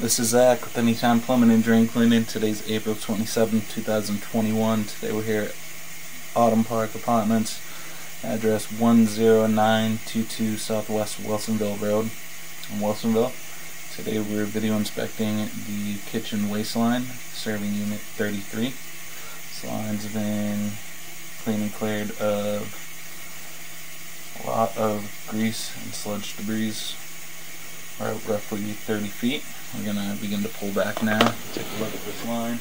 This is Zach with Anytime Plumbing and Drain Cleaning. Today's April 27, 2021. Today we're here at Autumn Park Apartments, address 10922 Southwest Wilsonville Road in Wilsonville. Today we're video inspecting the kitchen waste line, serving unit 33. This line's been clean and cleared of of grease and sludge debris roughly 30 feet. We're going to begin to pull back now. Take a look at this line.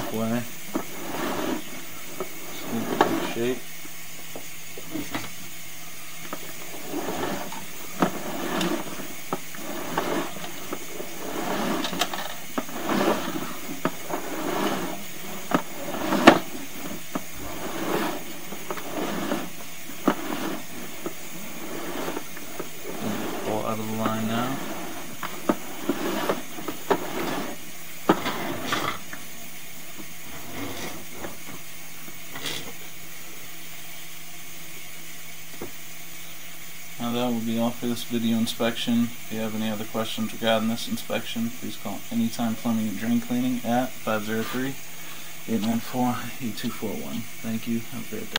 Halfway. shape. Pull out of the line now. Now that will be all for this video inspection. If you have any other questions regarding this inspection, please call Anytime Plumbing and Drain Cleaning at 503-894-8241. Thank you. Have a great day.